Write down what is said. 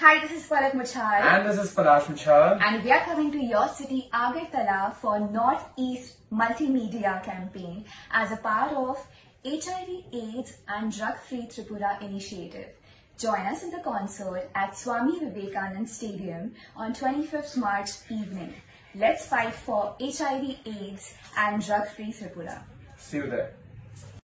Hi, this is Palak Muchhal. And this is Palash Muchhal. And we are coming to your city, Agartala, for Northeast Multimedia Campaign as a part of HIV AIDS and Drug Free Tripura initiative. Join us in the concert at Swami Vivekanand Stadium on 25th March evening. Let's fight for HIV AIDS and Drug Free Tripura. See you there.